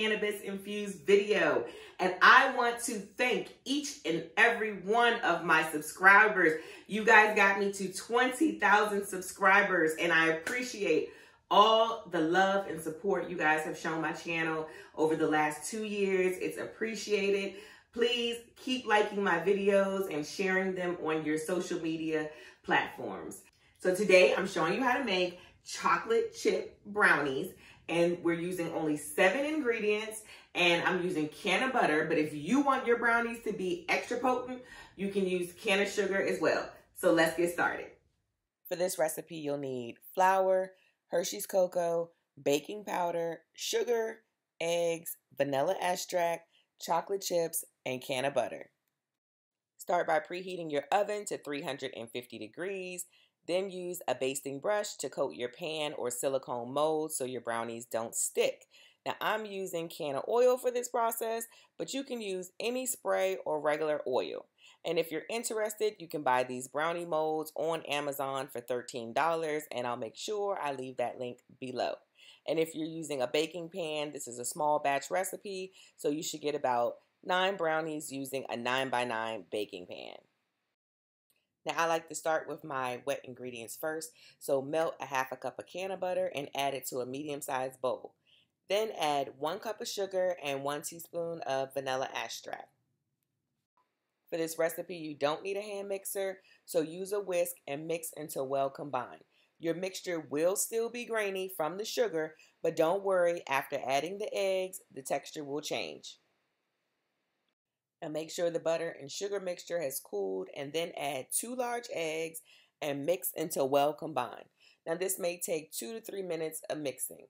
cannabis infused video. And I want to thank each and every one of my subscribers. You guys got me to 20,000 subscribers and I appreciate all the love and support you guys have shown my channel over the last two years. It's appreciated. Please keep liking my videos and sharing them on your social media platforms. So today I'm showing you how to make chocolate chip brownies and we're using only seven ingredients and I'm using canna butter. But if you want your brownies to be extra potent, you can use canna sugar as well. So let's get started. For this recipe, you'll need flour, Hershey's cocoa, baking powder, sugar, eggs, vanilla extract, chocolate chips, and canna butter. Start by preheating your oven to 350 degrees. Then use a basting brush to coat your pan or silicone mold so your brownies don't stick. Now I'm using canna oil for this process, but you can use any spray or regular oil. And if you're interested, you can buy these brownie molds on Amazon for $13 and I'll make sure I leave that link below. And if you're using a baking pan, this is a small batch recipe, so you should get about nine brownies using a 9 by 9 baking pan. Now I like to start with my wet ingredients first, so melt a half a cup of canna butter and add it to a medium-sized bowl. Then add one cup of sugar and one teaspoon of vanilla extract. For this recipe, you don't need a hand mixer, so use a whisk and mix until well combined. Your mixture will still be grainy from the sugar, but don't worry, after adding the eggs, the texture will change. And make sure the butter and sugar mixture has cooled and then add two large eggs and mix until well combined. Now this may take two to three minutes of mixing.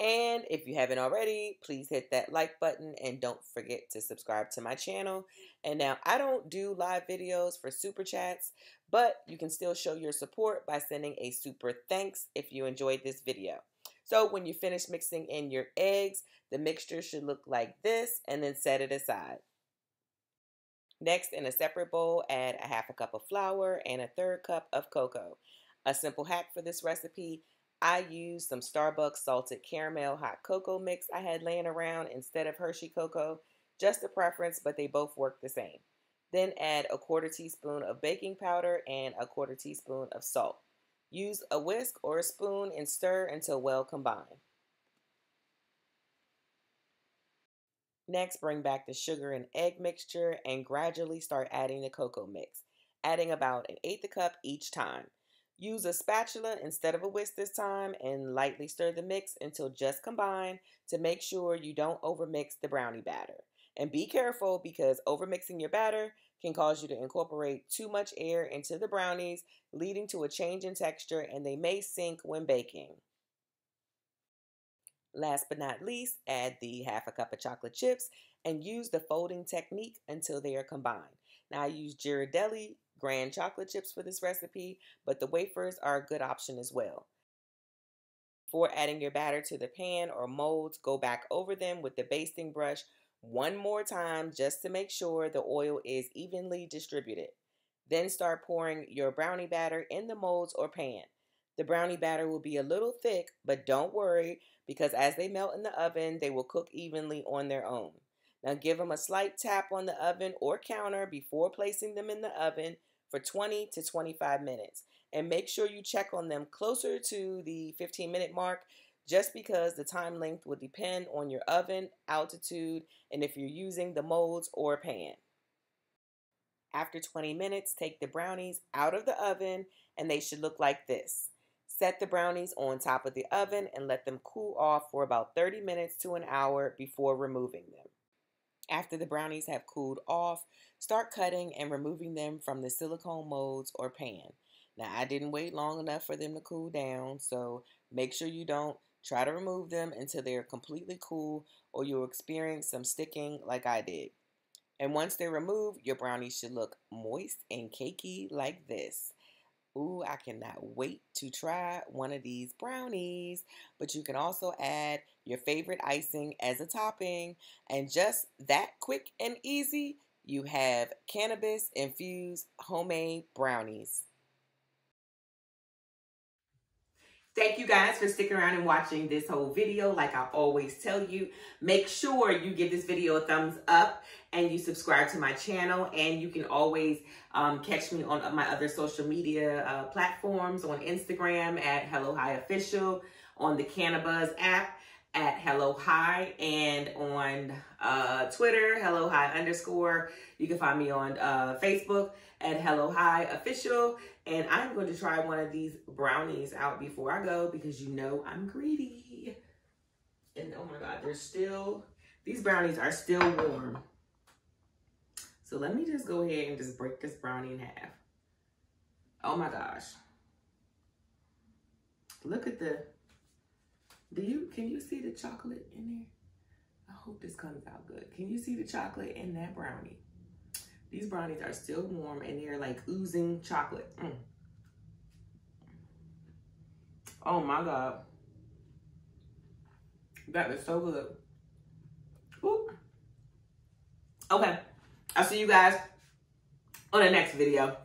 And if you haven't already, please hit that like button and don't forget to subscribe to my channel. And now I don't do live videos for super chats, but you can still show your support by sending a super thanks if you enjoyed this video. So when you finish mixing in your eggs, the mixture should look like this and then set it aside. Next, in a separate bowl, add a half a cup of flour and a third cup of cocoa. A simple hack for this recipe, I used some Starbucks salted caramel hot cocoa mix I had laying around instead of Hershey cocoa. Just a preference, but they both work the same. Then add a quarter teaspoon of baking powder and a quarter teaspoon of salt. Use a whisk or a spoon and stir until well combined. Next, bring back the sugar and egg mixture and gradually start adding the cocoa mix, adding about an eighth a cup each time. Use a spatula instead of a whisk this time and lightly stir the mix until just combined to make sure you don't overmix the brownie batter. And be careful because overmixing your batter can cause you to incorporate too much air into the brownies, leading to a change in texture and they may sink when baking. Last but not least, add the half a cup of chocolate chips and use the folding technique until they are combined. Now I use Ghirardelli grand chocolate chips for this recipe, but the wafers are a good option as well. Before adding your batter to the pan or molds, go back over them with the basting brush one more time just to make sure the oil is evenly distributed. Then start pouring your brownie batter in the molds or pan. The brownie batter will be a little thick, but don't worry because as they melt in the oven, they will cook evenly on their own. Now give them a slight tap on the oven or counter before placing them in the oven for 20 to 25 minutes. And make sure you check on them closer to the 15 minute mark just because the time length will depend on your oven, altitude, and if you're using the molds or pan. After 20 minutes, take the brownies out of the oven and they should look like this. Set the brownies on top of the oven and let them cool off for about 30 minutes to an hour before removing them. After the brownies have cooled off, start cutting and removing them from the silicone molds or pan. Now, I didn't wait long enough for them to cool down, so make sure you don't try to remove them until they're completely cool or you'll experience some sticking like I did. And once they're removed, your brownies should look moist and cakey like this. Ooh, I cannot wait to try one of these brownies. But you can also add your favorite icing as a topping. And just that quick and easy, you have cannabis infused homemade brownies. Thank you guys for sticking around and watching this whole video. Like I always tell you, make sure you give this video a thumbs up and you subscribe to my channel. And you can always um, catch me on my other social media uh, platforms on Instagram at Hello High Official, on the Cannabuzz app at Hello High, and on uh, Twitter, Hello High underscore. You can find me on uh, Facebook at Hello High Official. And I'm going to try one of these brownies out before I go because you know I'm greedy. And oh my God, they're still, these brownies are still warm. So let me just go ahead and just break this brownie in half. Oh my gosh. Look at the, do you, can you see the chocolate in there? I hope this comes out good. Can you see the chocolate in that brownie? These brownies are still warm and they're like oozing chocolate. Mm. Oh my God. That is so good. Ooh. Okay. I'll see you guys on the next video.